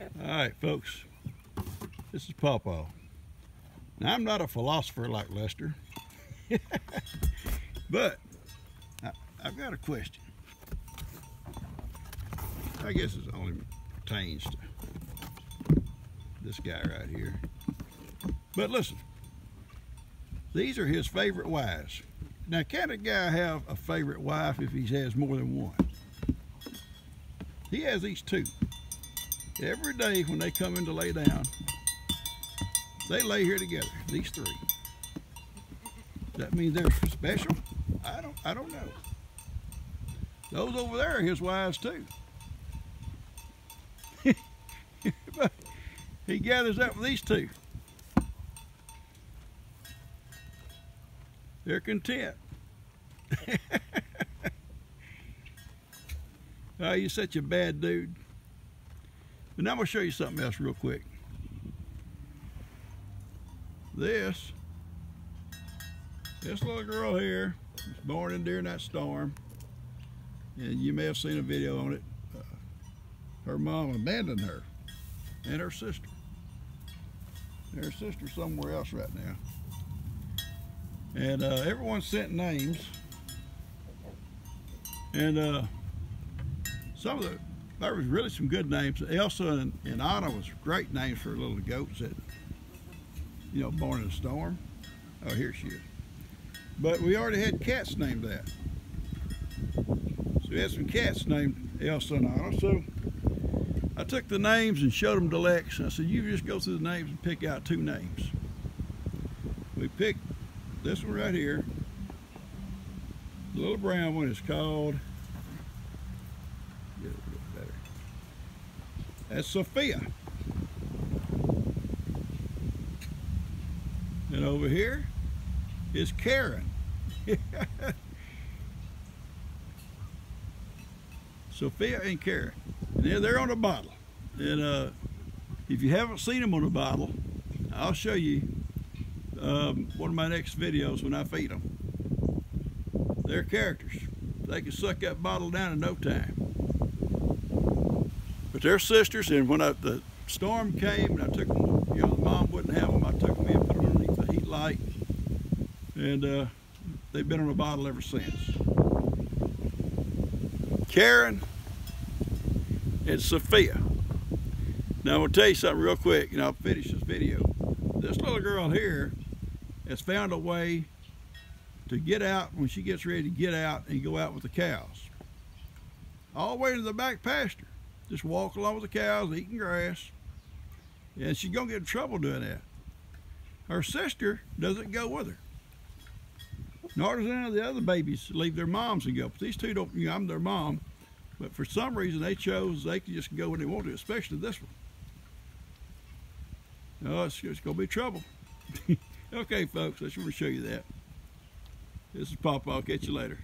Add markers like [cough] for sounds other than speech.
All right, folks. This is Pawpaw. Now, I'm not a philosopher like Lester, [laughs] but I, I've got a question. I guess it only pertains to this guy right here. But listen, these are his favorite wives. Now, can a guy have a favorite wife if he has more than one? He has these two. Every day when they come in to lay down, they lay here together, these three. That mean they're special? I don't I don't know. Those over there are his wives too. but [laughs] he gathers up with these two. They're content. [laughs] oh, you're such a bad dude. And now I'm going to show you something else real quick. This, this little girl here was born in during that storm. And you may have seen a video on it. Uh, her mom abandoned her and her sister. And her sister somewhere else right now. And uh, everyone sent names. And uh, some of the there was really some good names. Elsa and, and Anna was great names for little goats that, you know, born in a storm. Oh, here she is. But we already had cats named that. So we had some cats named Elsa and Anna. So I took the names and showed them to Lex. I said, you just go through the names and pick out two names. We picked this one right here. The little brown one is called That's Sophia. And over here is Karen. [laughs] Sophia and Karen. And they're, on a bottle. And uh, if you haven't seen them on a bottle, I'll show you um, one of my next videos when I feed them. They're characters. They can suck that bottle down in no time. But they're sisters, and when I, the storm came and I took them, you know, the mom wouldn't have them, I took them in, put them underneath the heat light, and uh, they've been on a bottle ever since. Karen and Sophia. Now I'm gonna tell you something real quick, and I'll finish this video. This little girl here has found a way to get out when she gets ready to get out and go out with the cows. All the way to the back pasture just walk along with the cows, eating grass. And she's going to get in trouble doing that. Her sister doesn't go with her. Nor does any of the other babies leave their moms and go. But these two don't, you know, I'm their mom. But for some reason, they chose they can just go when they want to, especially this one. Oh, it's, it's going to be trouble. [laughs] okay, folks, I just want to show you that. This is Pawpaw. I'll catch you later.